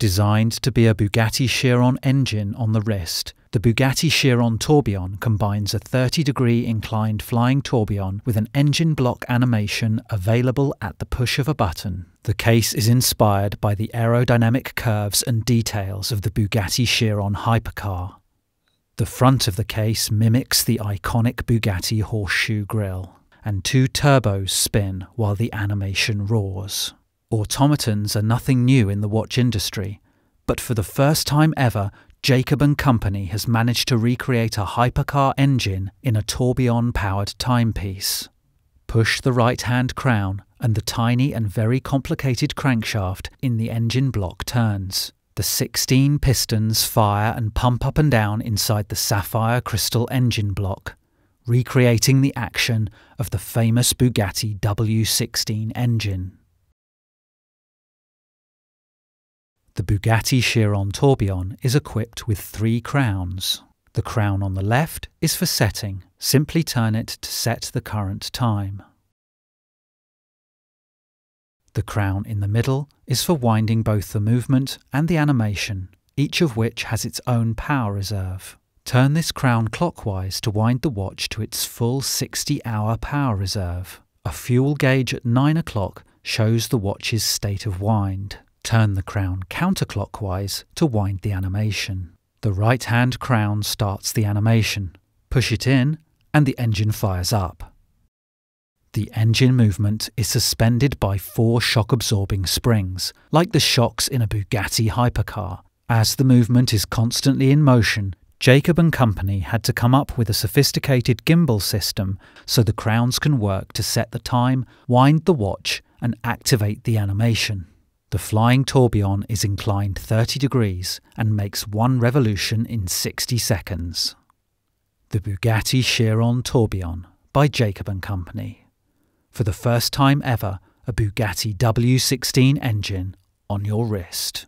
Designed to be a Bugatti Chiron engine on the wrist, the Bugatti Chiron Tourbillon combines a 30 degree inclined flying tourbillon with an engine block animation available at the push of a button. The case is inspired by the aerodynamic curves and details of the Bugatti Chiron hypercar. The front of the case mimics the iconic Bugatti horseshoe grille, and two turbos spin while the animation roars. Automatons are nothing new in the watch industry, but for the first time ever, Jacob and Company has managed to recreate a hypercar engine in a tourbillon powered timepiece. Push the right hand crown and the tiny and very complicated crankshaft in the engine block turns. The 16 pistons fire and pump up and down inside the sapphire crystal engine block, recreating the action of the famous Bugatti W16 engine. The Bugatti Chiron Tourbillon is equipped with three crowns. The crown on the left is for setting. Simply turn it to set the current time. The crown in the middle is for winding both the movement and the animation, each of which has its own power reserve. Turn this crown clockwise to wind the watch to its full 60 hour power reserve. A fuel gauge at 9 o'clock shows the watch's state of wind. Turn the crown counterclockwise to wind the animation. The right hand crown starts the animation. Push it in, and the engine fires up. The engine movement is suspended by four shock absorbing springs, like the shocks in a Bugatti hypercar. As the movement is constantly in motion, Jacob and Company had to come up with a sophisticated gimbal system so the crowns can work to set the time, wind the watch, and activate the animation. The flying tourbillon is inclined 30 degrees and makes one revolution in 60 seconds. The Bugatti Chiron Tourbillon by Jacob and Company. For the first time ever, a Bugatti W16 engine on your wrist.